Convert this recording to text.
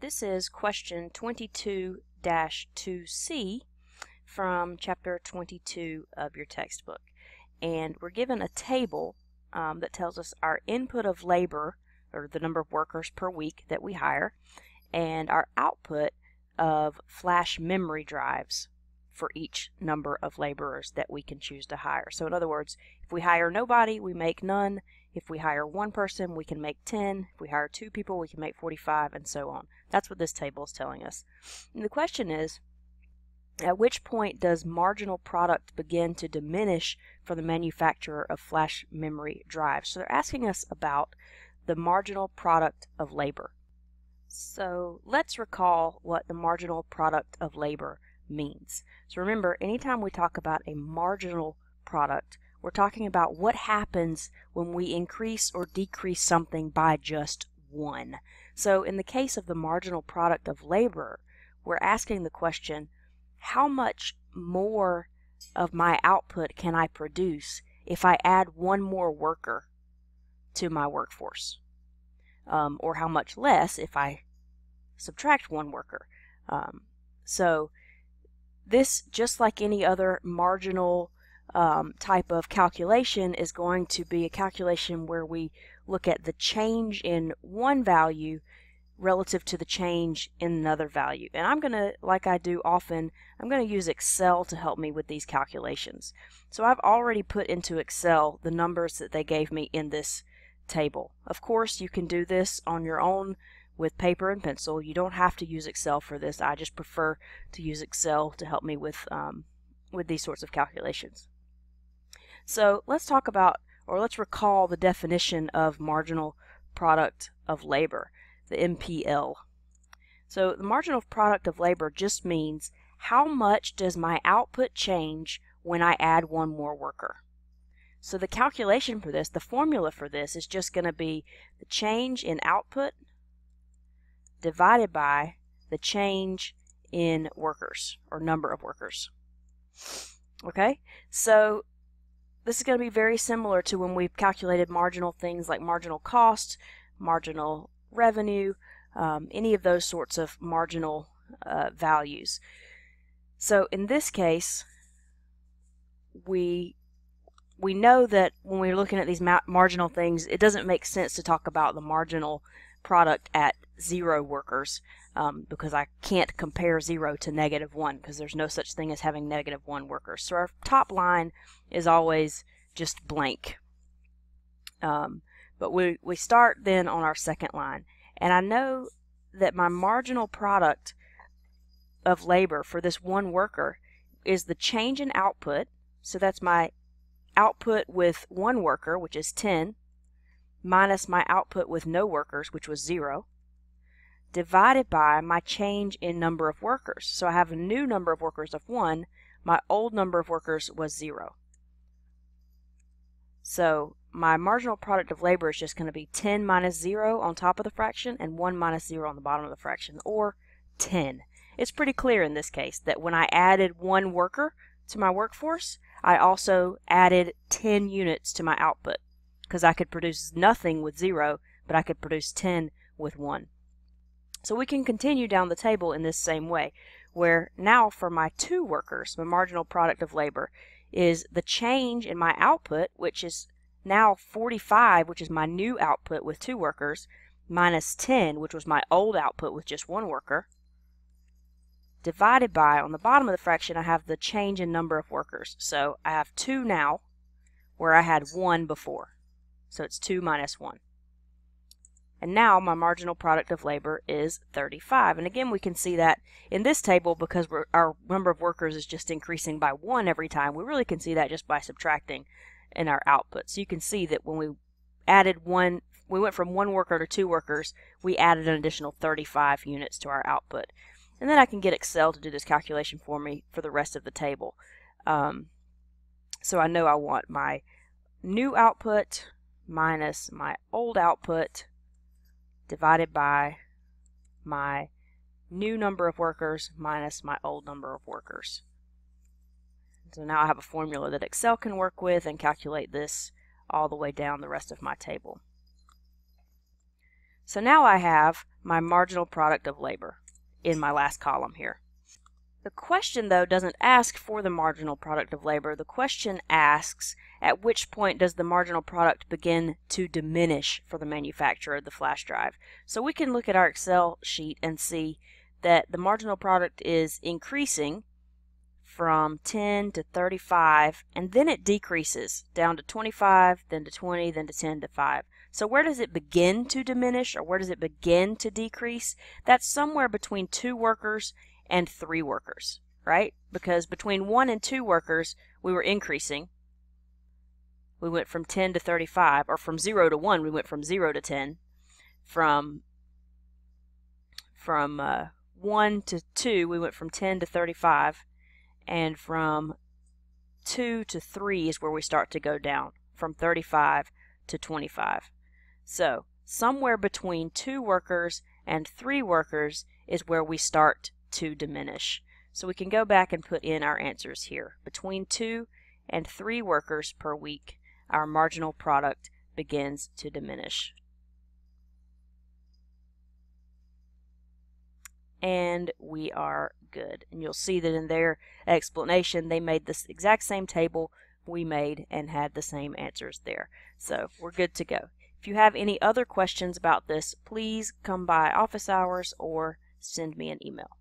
This is question 22-2C from chapter 22 of your textbook. And we're given a table um, that tells us our input of labor, or the number of workers per week that we hire, and our output of flash memory drives for each number of laborers that we can choose to hire. So in other words, if we hire nobody, we make none. If we hire one person, we can make 10. If we hire two people, we can make 45, and so on. That's what this table is telling us. And the question is, at which point does marginal product begin to diminish for the manufacturer of flash memory drives? So they're asking us about the marginal product of labor. So let's recall what the marginal product of labor means. So remember, anytime we talk about a marginal product, we're talking about what happens when we increase or decrease something by just one. So in the case of the marginal product of labor, we're asking the question, how much more of my output can I produce if I add one more worker to my workforce? Um, or how much less if I subtract one worker? Um, so this, just like any other marginal um, type of calculation, is going to be a calculation where we look at the change in one value relative to the change in another value. And I'm going to, like I do often, I'm going to use Excel to help me with these calculations. So I've already put into Excel the numbers that they gave me in this table. Of course, you can do this on your own with paper and pencil. You don't have to use Excel for this. I just prefer to use Excel to help me with, um, with these sorts of calculations. So let's talk about, or let's recall the definition of marginal product of labor, the MPL. So the marginal product of labor just means how much does my output change when I add one more worker. So the calculation for this, the formula for this is just going to be the change in output divided by the change in workers or number of workers. Okay, so this is going to be very similar to when we've calculated marginal things like marginal cost, marginal revenue, um, any of those sorts of marginal uh, values. So in this case, we we know that when we're looking at these ma marginal things, it doesn't make sense to talk about the marginal product at zero workers um, because I can't compare zero to negative one because there's no such thing as having negative one workers. So our top line is always just blank. Um, but we, we start then on our second line. And I know that my marginal product of labor for this one worker is the change in output. So that's my output with one worker, which is 10, minus my output with no workers, which was 0, divided by my change in number of workers. So I have a new number of workers of 1. My old number of workers was 0. So my marginal product of labor is just going to be 10 minus 0 on top of the fraction and 1 minus 0 on the bottom of the fraction, or 10. It's pretty clear in this case that when I added one worker to my workforce, I also added 10 units to my output because I could produce nothing with 0, but I could produce 10 with 1. So we can continue down the table in this same way, where now for my two workers, my marginal product of labor, is the change in my output, which is now 45, which is my new output with two workers, minus 10, which was my old output with just one worker, divided by, on the bottom of the fraction, I have the change in number of workers. So I have 2 now, where I had 1 before. So it's 2 minus 1. And now my marginal product of labor is 35. And again, we can see that in this table because our number of workers is just increasing by 1 every time. We really can see that just by subtracting in our output. So you can see that when we added one, we went from one worker to two workers, we added an additional 35 units to our output. And then I can get Excel to do this calculation for me for the rest of the table. Um, so I know I want my new output minus my old output divided by my new number of workers minus my old number of workers. So now I have a formula that Excel can work with and calculate this all the way down the rest of my table. So now I have my marginal product of labor in my last column here. The question, though, doesn't ask for the marginal product of labor. The question asks at which point does the marginal product begin to diminish for the manufacturer of the flash drive. So we can look at our Excel sheet and see that the marginal product is increasing from 10 to 35 and then it decreases down to 25 then to 20 then to 10 to 5 so where does it begin to diminish or where does it begin to decrease? That's somewhere between two workers and three workers right? Because between one and two workers we were increasing. We went from 10 to 35 or from 0 to 1 we went from 0 to 10 from from uh, 1 to 2 we went from 10 to 35 and from 2 to 3 is where we start to go down from 35 to 25. So somewhere between 2 workers and 3 workers is where we start to diminish. So we can go back and put in our answers here. Between 2 and 3 workers per week, our marginal product begins to diminish. And we are good. And you'll see that in their explanation, they made this exact same table we made and had the same answers there. So we're good to go. You have any other questions about this, please come by office hours or send me an email.